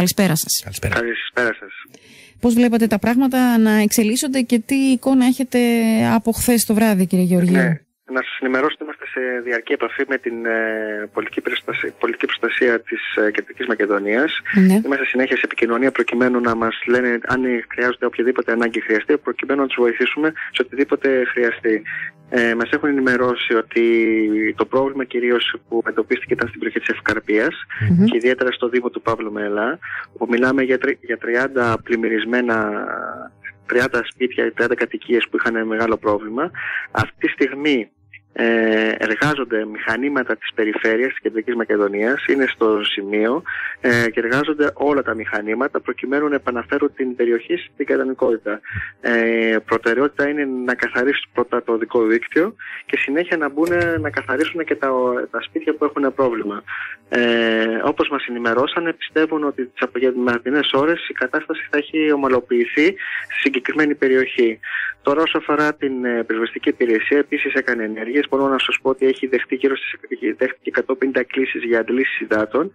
Καλησπέρα σας. Καλησπέρα. Καλησπέρα σας. Πώς βλέπετε τα πράγματα να εξελίσσονται και τι εικόνα έχετε από χθες το βράδυ, κύριε Γεωργίου; Ναι. Να σας ενημερώσω ότι είμαστε σε διαρκή επαφή με την ε, πολιτική, προστασία, πολιτική προστασία της ε, Κεντρικής Μακεδονίας. Ναι. Είμαστε συνέχεια σε επικοινωνία προκειμένου να μας λένε αν χρειάζονται οποιαδήποτε ανάγκη χρειαστεί, προκειμένου να τους βοηθήσουμε σε οτιδήποτε χρειαστεί. Ε, μας έχουν ενημερώσει ότι το πρόβλημα κυρίως που εντοπίστηκε ήταν στην περιοχή της ευκαρπια Μμμ. και ιδιαίτερα στο Δήμο του Παύλου Μελά, όπου μιλάμε για, τρι- για 30 πλημμυρισμένα 30 σπίτια, 30 κατοικίες που είχαν μεγάλο πρόβλημα. Αυτή τη στιγμή ε, εργάζονται μηχανήματα της περιφέρειας της Κεντρικής Μακεδονίας, είναι στο σημείο ε, και εργάζονται όλα τα μηχανήματα προκειμένου να επαναφέρουν την περιοχή στην κανονικότητα. Ε, προτεραιότητα είναι να καθαρίσουν πρώτα το δικό δίκτυο και συνέχεια να μπουν να καθαρίσουν και τα, τα σπίτια που έχουν πρόβλημα. Ε, όπως μας ενημερώσανε, πιστεύουν ότι τις απογευματινές ώρες η κατάσταση θα έχει ομαλοποιηθεί στη συγκεκριμένη περιοχή. Τώρα, όσο αφορά την ε, πυροσβεστική υπηρεσία, επίσης έκανε ενέργειες. Μπορώ να σας πω ότι έχει δεχτεί γύρω στις δέχτηκε 150 κλήσεις για αντλήσεις υδάτων,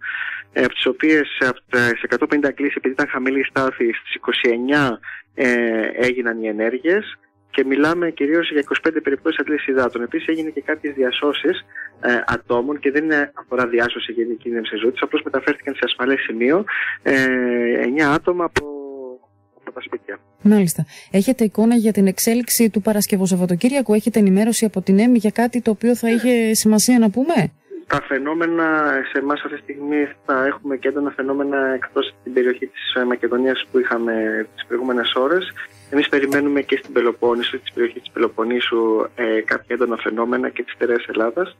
ε, από τις οποίες σε 150 κλήσεις, επειδή ήταν χαμηλή η στάθη, στις 29 ε, έγιναν οι ενέργειες και μιλάμε κυρίως για 25 περιπτώσεις αντλήση υδάτων. Επίσης, έγινε και κάποιες διασώσεις ε, ατόμων και δεν είναι αφορά διάσωση για κίνδυνευση ζωή, απλώς μεταφέρθηκαν σε ασφαλές σημείο ε, 9 άτομα από, από τα σπίτια. Μάλιστα. Έχετε εικόνα για την εξέλιξη του Παρασκευού Σαββατοκύριακου, έχετε ενημέρωση από την ΕΜΗ για κάτι το οποίο θα είχε σημασία να πούμε; Τα φαινόμενα σε εμάς αυτή τη στιγμή θα έχουμε και έντονα φαινόμενα εκτός την περιοχή της Μακεδονίας που είχαμε τις προηγούμενες ώρες. Εμείς περιμένουμε και στην Πελοπόννησο, τη περιοχή της Πελοποννήσου, ε, κάποια έντονα φαινόμενα και της Τερέα Ελλάδας.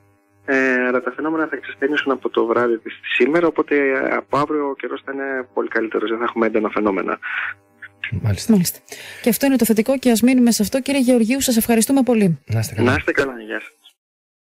Ε, αλλά τα φαινόμενα θα εξασθενήσουν από το βράδυ της σήμερα, οπότε ε, από αύριο ο καιρός θα είναι πολύ καλύτερος. Δεν θα έχουμε έντονα φαινόμενα. Μάλιστα. Μάλιστα. Και αυτό είναι το θετικό και ας μείνουμε σε αυτό. Κύριε Γεωργίου, σας ευχαριστούμε πολύ. Να είστε καλά. Να είστε καλά, γεια σας.